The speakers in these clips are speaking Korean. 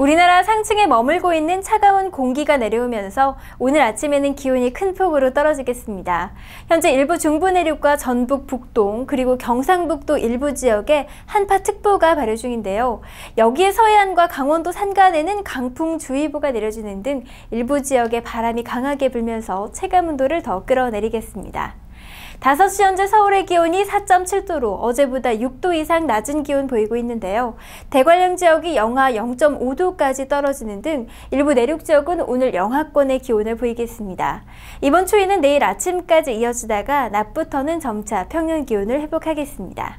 우리나라 상층에 머물고 있는 차가운 공기가 내려오면서 오늘 아침에는 기온이 큰 폭으로 떨어지겠습니다. 현재 일부 중부 내륙과 전북 북동 그리고 경상북도 일부 지역에 한파특보가 발효 중인데요. 여기에 서해안과 강원도 산간에는 강풍주의보가 내려지는 등 일부 지역에 바람이 강하게 불면서 체감 온도를 더 끌어내리겠습니다. 5시 현재 서울의 기온이 4.7도로 어제보다 6도 이상 낮은 기온 보이고 있는데요. 대관령 지역이 영하 0.5도까지 떨어지는 등 일부 내륙 지역은 오늘 영하권의 기온을 보이겠습니다. 이번 추위는 내일 아침까지 이어지다가 낮부터는 점차 평년 기온을 회복하겠습니다.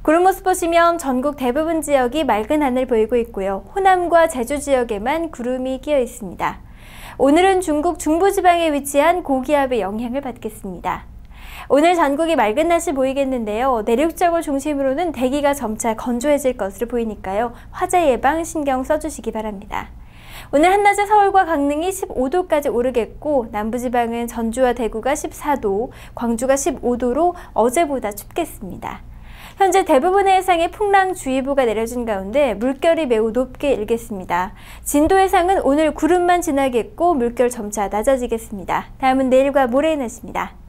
구름 모습 보시면 전국 대부분 지역이 맑은 하늘 보이고 있고요. 호남과 제주 지역에만 구름이 끼어 있습니다. 오늘은 중국 중부지방에 위치한 고기압의 영향을 받겠습니다. 오늘 전국이 맑은 날씨 보이겠는데요. 내륙 지역을 중심으로는 대기가 점차 건조해질 것으로 보이니까요. 화재 예방 신경 써주시기 바랍니다. 오늘 한낮에 서울과 강릉이 15도까지 오르겠고 남부지방은 전주와 대구가 14도, 광주가 15도로 어제보다 춥겠습니다. 현재 대부분의 해상에 풍랑주의보가 내려진 가운데 물결이 매우 높게 일겠습니다. 진도 해상은 오늘 구름만 지나겠고 물결 점차 낮아지겠습니다. 다음은 내일과 모레의 날씨입니다.